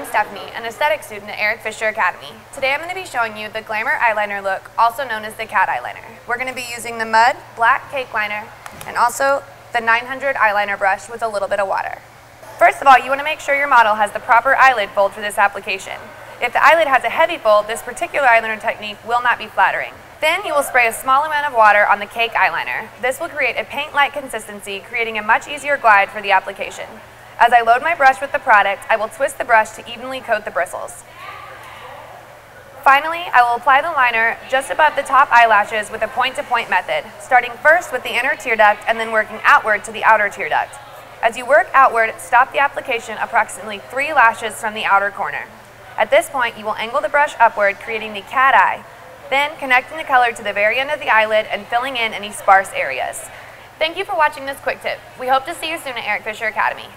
I'm Stefani, an aesthetic student at Eric Fisher Academy. Today I'm going to be showing you the Glamour eyeliner look, also known as the cat eyeliner. We're going to be using the Mud Black Cake Liner and also the 900 eyeliner brush with a little bit of water. First of all, you want to make sure your model has the proper eyelid fold for this application. If the eyelid has a heavy fold, this particular eyeliner technique will not be flattering. Then you will spray a small amount of water on the cake eyeliner. This will create a paint-like consistency, creating a much easier glide for the application. As I load my brush with the product, I will twist the brush to evenly coat the bristles. Finally, I will apply the liner just above the top eyelashes with a point-to-point -point method, starting first with the inner tear duct and then working outward to the outer tear duct. As you work outward, stop the application approximately three lashes from the outer corner. At this point, you will angle the brush upward, creating the cat eye, then connecting the color to the very end of the eyelid and filling in any sparse areas. Thank you for watching this quick tip. We hope to see you soon at Eric Fisher Academy.